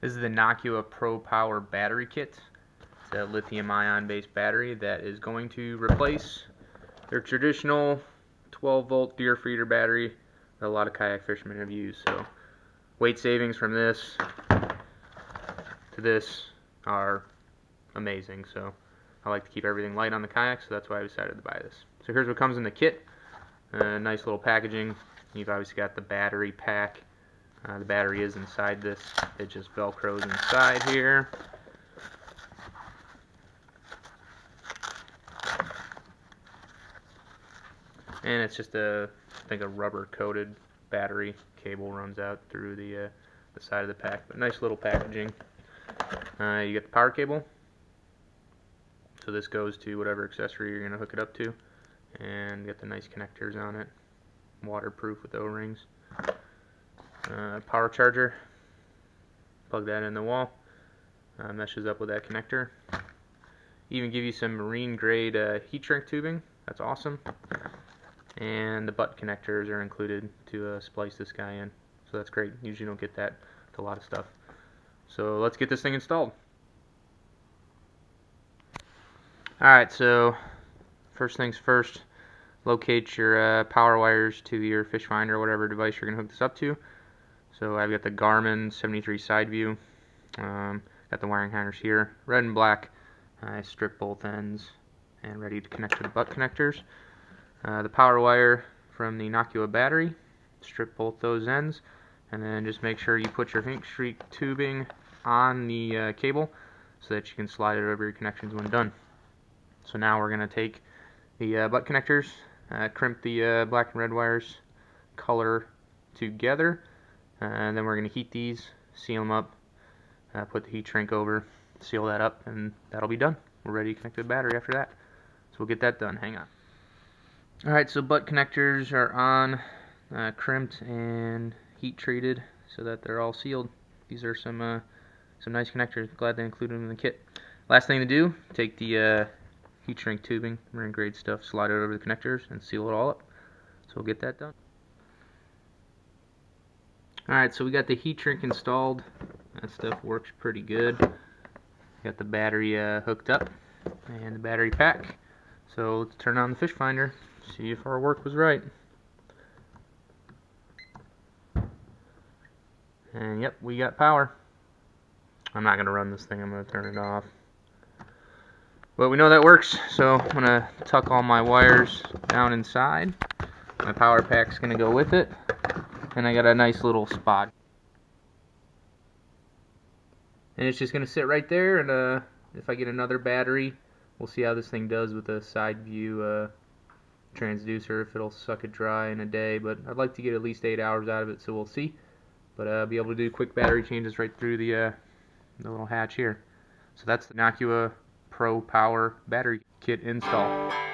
This is the Nocqua Pro Power battery kit. It's a lithium ion based battery that is going to replace their traditional 12 volt deer feeder battery that a lot of kayak fishermen have used. So weight savings from this to this are amazing. So I like to keep everything light on the kayak, so that's why I decided to buy this. So here's what comes in the kit. Uh, nice little packaging. You've obviously got the battery pack uh, the battery is inside this. It just velcros inside here. And it's just a, I think a rubber coated battery cable runs out through the, uh, the side of the pack. But nice little packaging. Uh, you get the power cable. So this goes to whatever accessory you're going to hook it up to. And get the nice connectors on it. Waterproof with O-rings uh, power charger. Plug that in the wall. Uh, meshes up with that connector. Even give you some marine grade uh, heat shrink tubing. That's awesome. And the butt connectors are included to uh, splice this guy in. So that's great. Usually don't get that with a lot of stuff. So let's get this thing installed. Alright so first things first locate your uh, power wires to your fish finder or whatever device you're going to hook this up to so I've got the Garmin 73 side view. Um, got the wiring harness here, red and black. I strip both ends and ready to connect to the butt connectors. Uh, the power wire from the Nocqua battery, strip both those ends, and then just make sure you put your heat shrink tubing on the uh, cable so that you can slide it over your connections when done. So now we're going to take the uh, butt connectors, uh, crimp the uh, black and red wires color together, and then we're going to heat these, seal them up, uh, put the heat shrink over, seal that up, and that'll be done. We're ready to connect the battery after that. So we'll get that done. Hang on. Alright, so butt connectors are on, uh, crimped and heat treated so that they're all sealed. These are some uh, some nice connectors. Glad they included them in the kit. Last thing to do, take the uh, heat shrink tubing, marine grade stuff, slide it over the connectors, and seal it all up. So we'll get that done. Alright, so we got the heat shrink installed. That stuff works pretty good. Got the battery uh, hooked up and the battery pack. So let's turn on the fish finder, see if our work was right. And yep, we got power. I'm not going to run this thing, I'm going to turn it off. But we know that works, so I'm going to tuck all my wires down inside. My power pack's going to go with it and I got a nice little spot. And it's just going to sit right there, and uh, if I get another battery, we'll see how this thing does with a side view uh, transducer, if it'll suck it dry in a day, but I'd like to get at least 8 hours out of it, so we'll see. But uh, I'll be able to do quick battery changes right through the, uh, the little hatch here. So that's the Nocqua Pro Power battery kit install.